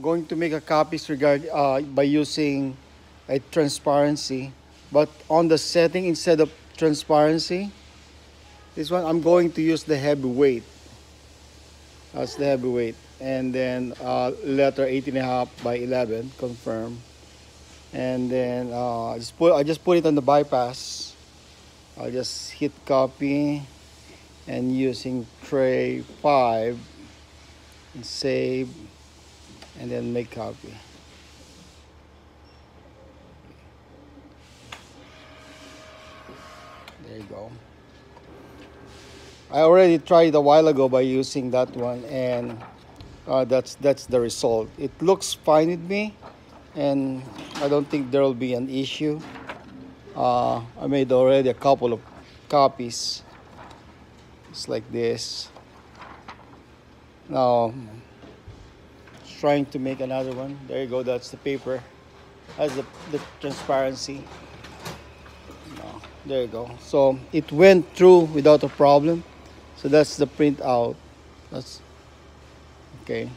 going to make a copies regard uh, by using a transparency but on the setting instead of transparency this one I'm going to use the heavyweight that's the heavyweight and then uh, letter 18 and a half by 11 confirm. And then uh, I just put I just put it on the bypass. I'll just hit copy and using tray 5 and save and then make copy there you go. I already tried a while ago by using that one and uh, that's that's the result. It looks fine with me and I don't think there will be an issue. Uh, I made already a couple of copies. It's like this. Now trying to make another one. There you go that's the paper. That's the, the transparency. No, there you go. So it went through without a problem. So that's the printout. That's okay